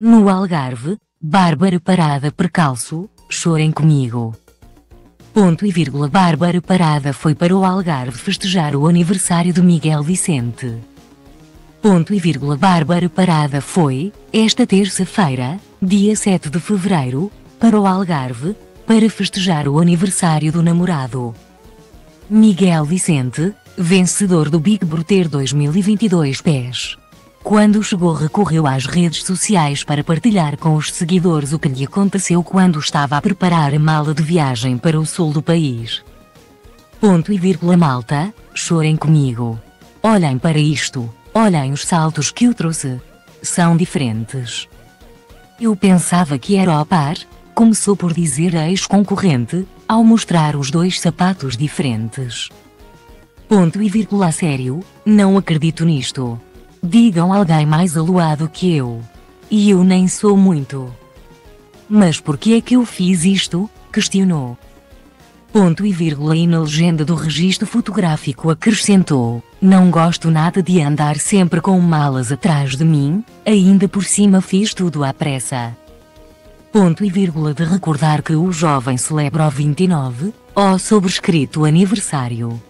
No Algarve, Bárbara Parada Percalço, chorem comigo. Ponto e vírgula Bárbara Parada foi para o Algarve festejar o aniversário de Miguel Vicente. Ponto e vírgula Bárbara Parada foi, esta terça-feira, dia 7 de fevereiro, para o Algarve, para festejar o aniversário do namorado. Miguel Vicente, vencedor do Big Brother 2022 PES. Quando chegou recorreu às redes sociais para partilhar com os seguidores o que lhe aconteceu quando estava a preparar a mala de viagem para o sul do país. Ponto e vírgula malta, chorem comigo. Olhem para isto, olhem os saltos que eu trouxe. São diferentes. Eu pensava que era ao par, começou por dizer a ex-concorrente, ao mostrar os dois sapatos diferentes. Ponto e vírgula sério, não acredito nisto. Digam alguém mais aluado que eu. E eu nem sou muito. Mas por que é que eu fiz isto? Questionou. Ponto e vírgula e na legenda do registro fotográfico acrescentou: Não gosto nada de andar sempre com malas atrás de mim, ainda por cima fiz tudo à pressa. Ponto e vírgula de recordar que o jovem celebra o 29, ó sobrescrito aniversário.